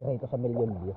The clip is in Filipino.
Rito sa million views.